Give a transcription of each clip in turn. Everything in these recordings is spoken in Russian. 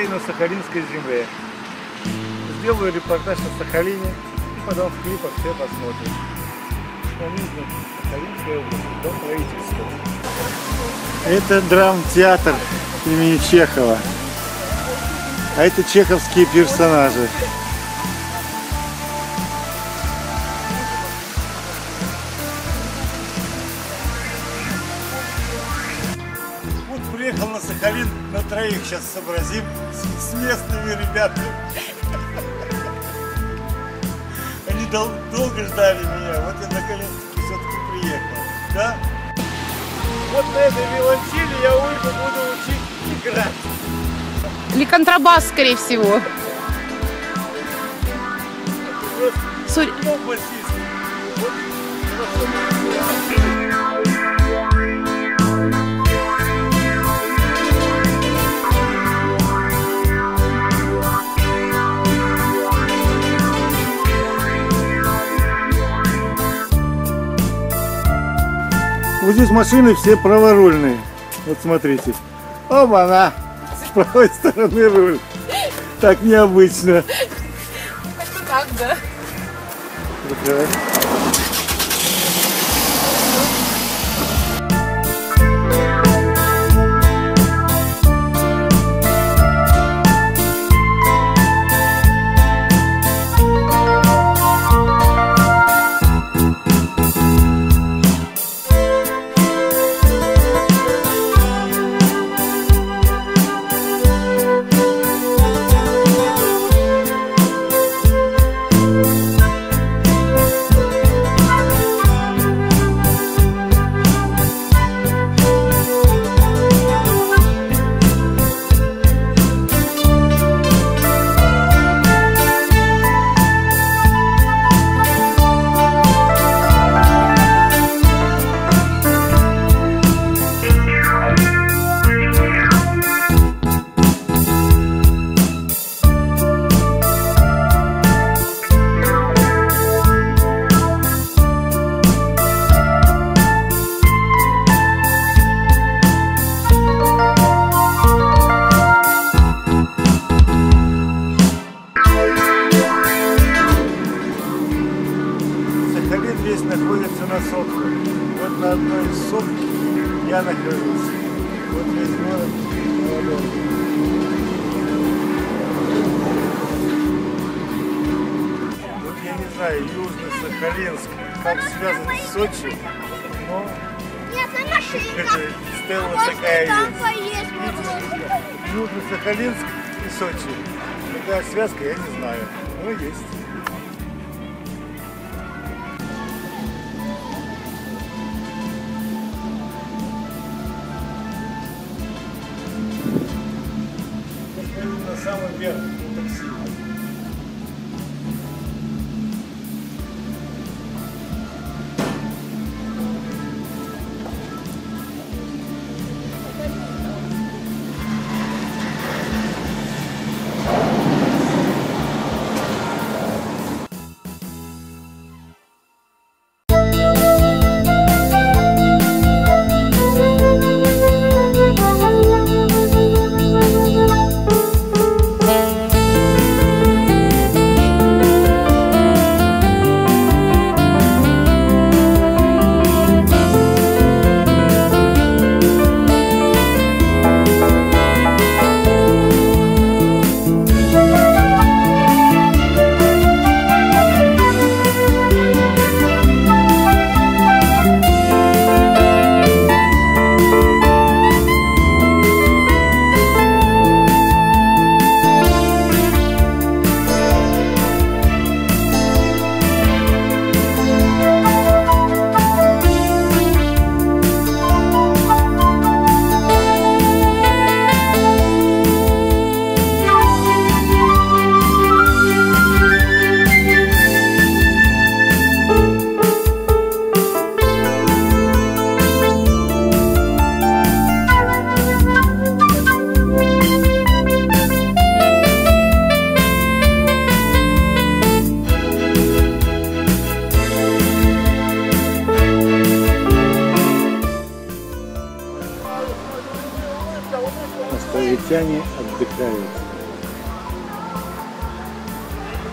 своей на Сахалинской земле. Сделаю репортаж о Сахалине и потом в клипах все правительства. Это драмтеатр имени Чехова. А это чеховские персонажи. Приехал на троих сейчас сообразим с, с местными ребятами. Они дол долго ждали меня, вот я наконец-таки все-таки приехал. Да? Вот на этой виолончели я Ольгу буду учить играть. Или контрабас, скорее всего. Ну, басист. Вот, Вот здесь машины все праворульные. Вот смотрите. Оба она с правой стороны руль. Так необычно. Так, да. Закрывай. Я нахожусь. Вот весь город молодой. Вот я не знаю, Южный Сахалинск, как связан с Сочи, но Нет, на стела Можно такая есть. поесть. Южный Сахалинск и Сочи. Какая связка, я не знаю. Но есть. На самый верх у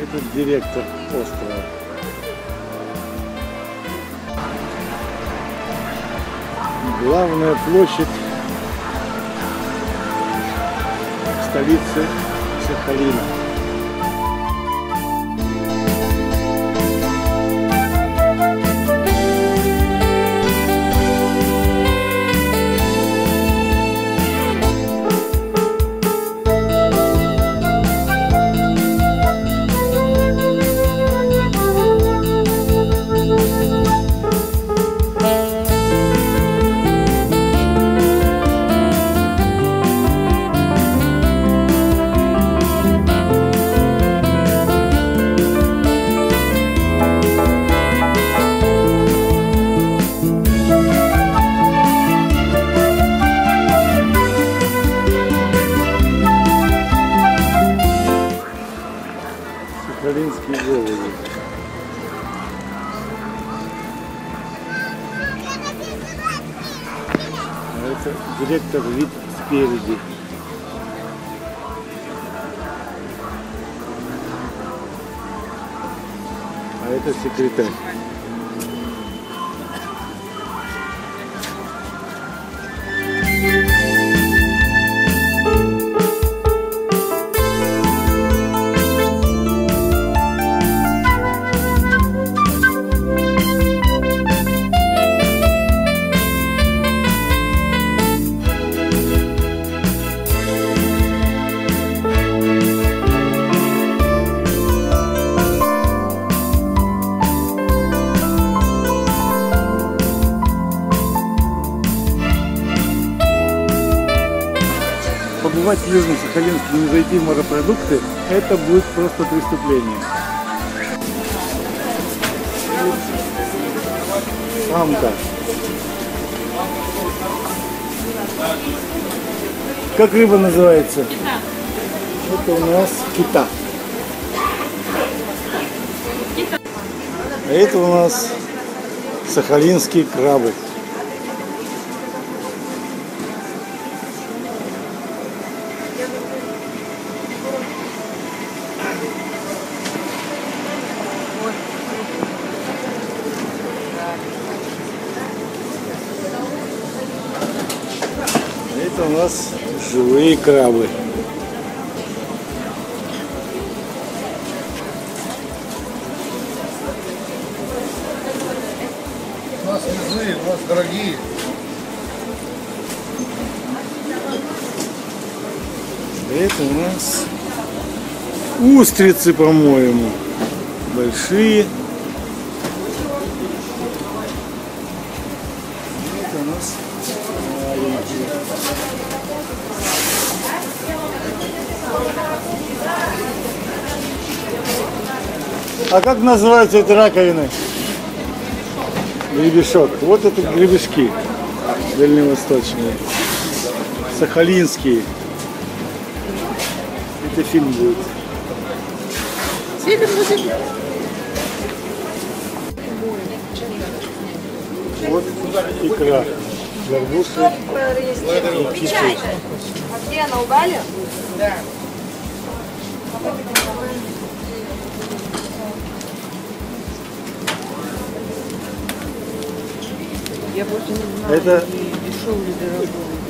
Это директор острова. Главная площадь столицы Сахалина. Это директор вид спереди. А это секретарь. Южно-Сахалинске и не зайти в морепродукты, это будет просто преступление. Самка. Как рыба называется? Это у нас кита. А это у нас сахалинские крабы. Живые крабы. У нас мясные, у нас дорогие. Это у нас устрицы, по-моему. Большие. А как называются эти раковины? Гребешок. Вот это гребешки дальневосточные. Сахалинские. Это фильм будет. Вот икра. Горбуши и птицы. А где она, угали? Это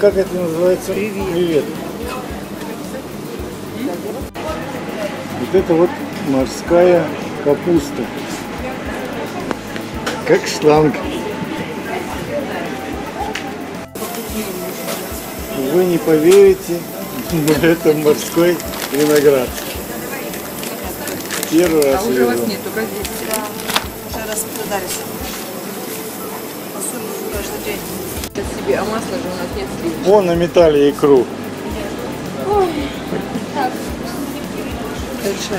как это называется? Привет. Вот это вот морская капуста. Как шланг. Вы не поверите, но это морской виноград. Первый раз вижу. Уже распродались. Себе, а масла же у нас нет сливок. Вон на металле икру.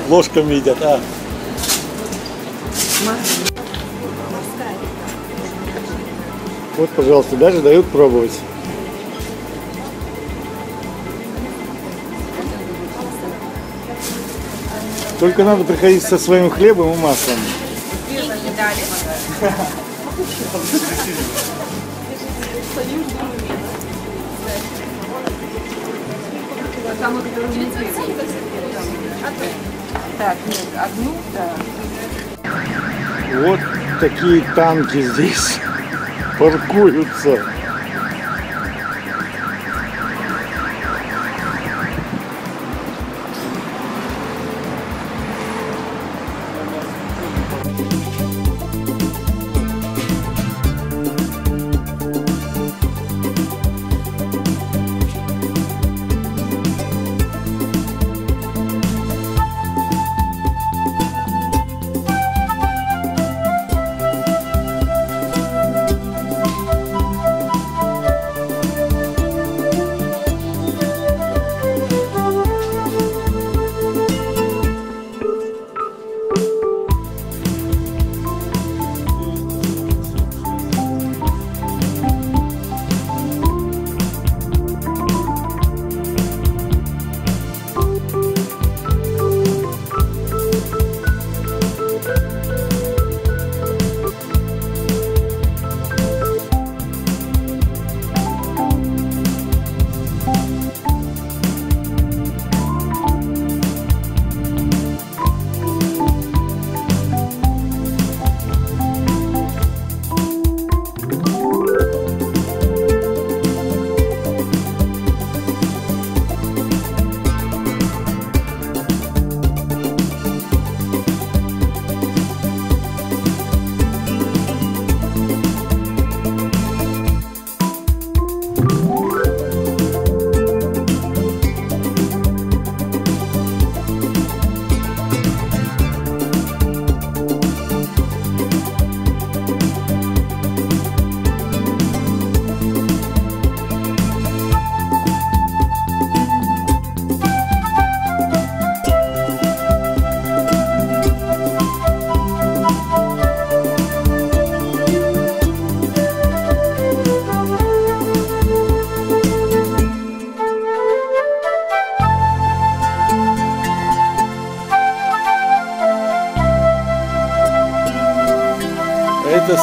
Ложками едят. А, вот, пожалуйста, даже дают пробовать. Только надо приходить со своим хлебом и маслом. Так, нет, одну, да. Вот такие танки здесь паркуются.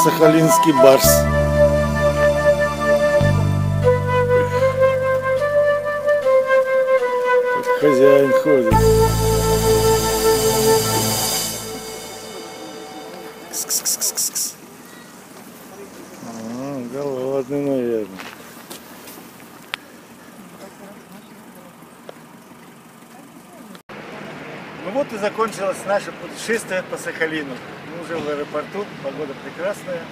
Сахалинский барс. Хозяин ходит. Ну и закончилось наше путешествие по Сахалину. Мы уже в аэропорту, погода прекрасная.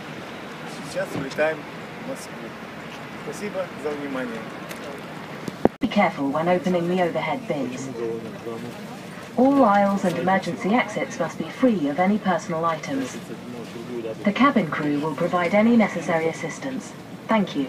Сейчас улетаем в Москву. Спасибо за внимание. Be careful when opening the overhead bins. All aisles and emergency exits must be free of any personal items. The cabin crew will provide any necessary assistance. Thank you.